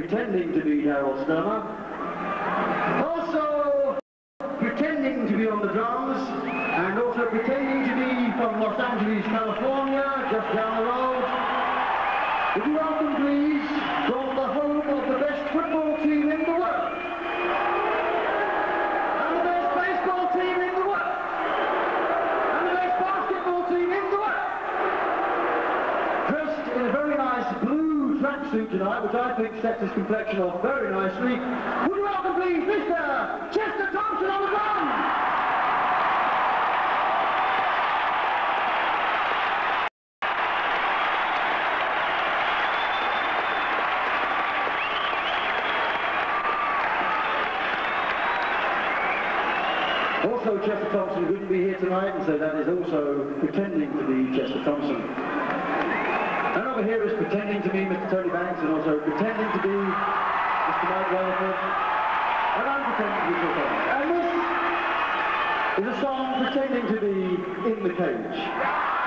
pretending to be Daryl Stuermer. Also, pretending to be on the drums, and also pretending to be from Los Angeles, California, just down the road. Would you welcome, please, from the home of the best football team in the world, and the best baseball team in the world, and the best basketball team in the world dressed in a very nice tracksuit tonight, which I think sets his complexion off very nicely. Would you welcome, please, Mr. Chester Thompson on the drums? Also, Chester Thompson wouldn't be here tonight, and so that is also pretending to be Chester Thompson. And over here is pretending to be Mr. Tony Banks and also pretending to be Mr. Mike Rutherford. And I'm pretending to be Phil Collins. And this is a song pretending to be in the cage.